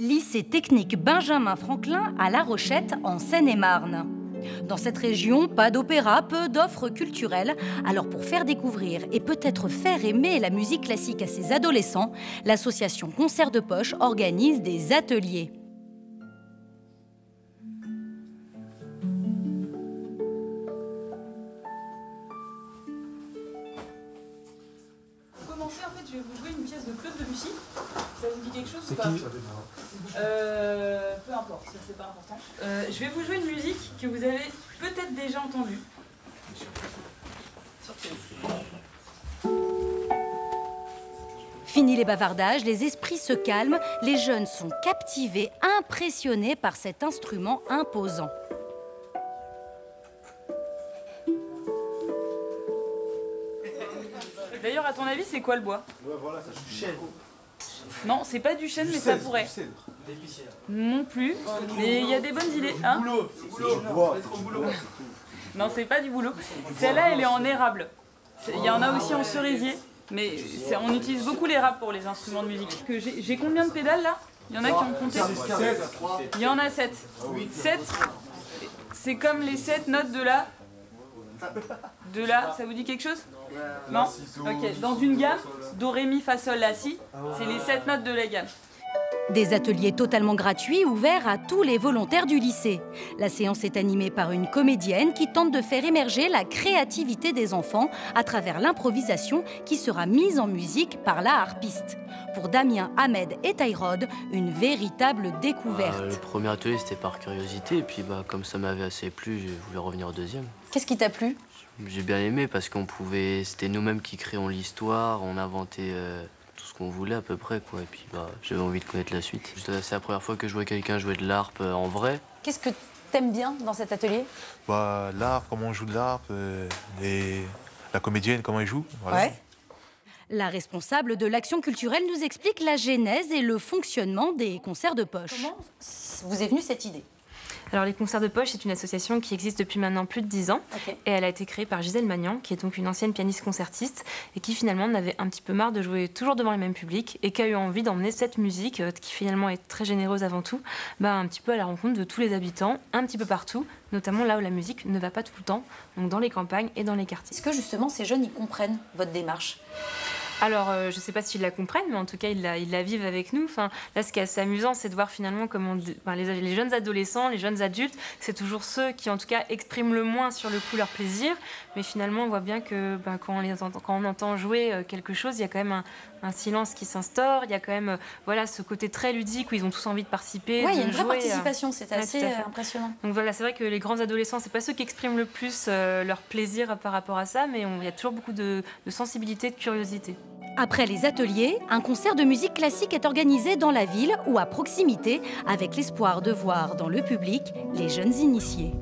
Lycée technique Benjamin Franklin à La Rochette, en Seine-et-Marne. Dans cette région, pas d'opéra, peu d'offres culturelles. Alors pour faire découvrir et peut-être faire aimer la musique classique à ses adolescents, l'association Concert de Poche organise des ateliers. Commencer, en fait, je vais vous jouer une pièce de Claude Debussy. Ça vous dit quelque chose ou pas qui Euh, peu importe, ça c'est pas important. Euh, je vais vous jouer une musique que vous avez peut-être déjà entendue. Surprise. Fini les bavardages, les esprits se calment, les jeunes sont captivés, impressionnés par cet instrument imposant. D'ailleurs, à ton avis, c'est quoi le bois Non, c'est pas du chêne, mais ça pourrait. Non plus. Mais il y a des bonnes idées. Hein non, c'est pas du boulot. Celle-là, elle est en érable. Il y en a aussi en cerisier. Mais on utilise beaucoup l'érable pour les instruments de musique. Que J'ai j'ai combien de pédales là? Il y en a qui ont compté Il y en a 7. 7, c'est comme les 7 notes de la. De la. Ça vous dit quelque chose Non Ok, dans une gamme, Do, Ré, Mi, Fa, Sol, La, Si, c'est les 7 notes de la gamme. Des ateliers totalement gratuits ouverts à tous les volontaires du lycée. La séance est animée par une comédienne qui tente de faire émerger la créativité des enfants à travers l'improvisation qui sera mise en musique par la harpiste. Pour Damien, Ahmed et Tyrod, une véritable découverte. Euh, le premier atelier c'était par curiosité et puis bah, comme ça m'avait assez plu, j'ai voulu revenir au deuxième. Qu'est-ce qui t'a plu? J'ai bien aimé parce qu'on pouvait, c'était nous-mêmes qui créons l'histoire, on inventait euh, qu'on voulait à peu près quoi. Et puis bah, j'avais envie de connaître la suite. C'est la première fois que je vois quelqu'un jouer de l'harpe euh, en vrai. Qu'est-ce que t'aimes bien dans cet atelier? Bah, l'art, comment on joue de l'harpe, euh, et la comédienne, comment elle joue. voilà. La responsable de l'action culturelle nous explique la genèse et le fonctionnement des concerts de poche. Comment vous est venue cette idée? Alors les concerts de poche, c'est une association qui existe depuis maintenant plus de 10 ans. Et elle a été créée par Gisèle Magnan, qui est donc une ancienne pianiste concertiste et qui finalement en avait un petit peu marre de jouer toujours devant les mêmes publics et qui a eu envie d'emmener cette musique, euh, qui finalement est très généreuse avant tout, bah, un petit peu à la rencontre de tous les habitants, un petit peu partout, notamment là où la musique ne va pas tout le temps, donc dans les campagnes et dans les quartiers. Est-ce que justement ces jeunes y comprennent votre démarche? Alors, euh, je ne sais pas s'ils la comprennent, mais en tout cas, ils la, ils la vivent avec nous. Enfin, là, ce qui est assez amusant, c'est de voir finalement comment enfin, les, les jeunes adolescents, les jeunes adultes, c'est toujours ceux qui, en tout cas, expriment le moins sur le coup leur plaisir. Mais finalement, on voit bien que ben, quand, on les entend, quand on entend jouer euh, quelque chose, il y a quand même un, un silence qui s'instaure. Il y a quand même euh, voilà, ce côté très ludique où ils ont tous envie de participer. Oui, il y a une vraie jouer, participation, c'est Ouais, assez impressionnant. Donc voilà, c'est vrai que les grands adolescents, c'est pas ceux qui expriment le plus leur plaisir par rapport à ça, mais il y a toujours beaucoup de, de sensibilité, de curiosité. Après les ateliers, un concert de musique classique est organisé dans la ville ou à proximité avec l'espoir de voir dans le public les jeunes initiés.